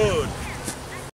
good.